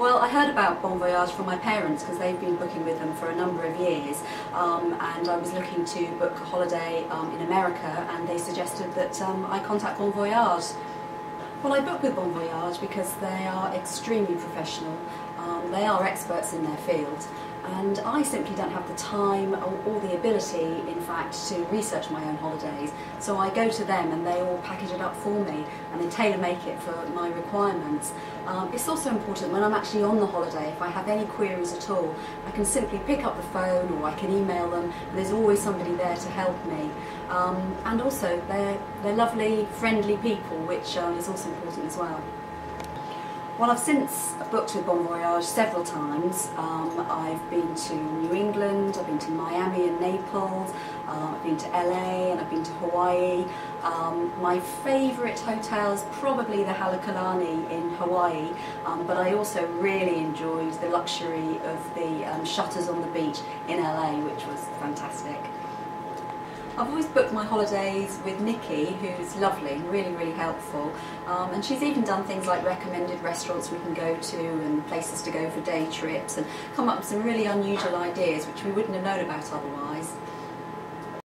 Well, I heard about Bon Voyage from my parents because they've been booking with them for a number of years um, and I was looking to book a holiday um, in America and they suggested that um, I contact Bon Voyage. Well, I booked with Bon Voyage because they are extremely professional, um, they are experts in their field and I simply don't have the time or, or, the ability, in fact, to research my own holidays. So I go to them and they all package it up for me and they tailor make it for my requirements. Um, it's also important when I'm actually on the holiday, if I have any queries at all, I can simply pick up the phone or I can email them. and There's always somebody there to help me. Um, and also, they're, they're lovely, friendly people, which um, is also important as well. Well, I've since booked with Bon Voyage several times. Um, I've been to New England, I've been to Miami and Naples, um, I've been to LA and I've been to Hawaii. Um, my favourite hotel is probably the Halekulani in Hawaii, um, but I also really enjoyed the luxury of the um, shutters on the beach in LA, which was fantastic. I've always booked my holidays with Nikki, who's lovely and really, really helpful. Um, and she's even done things like recommended restaurants we can go to and places to go for day trips and come up with some really unusual ideas which we wouldn't have known about otherwise.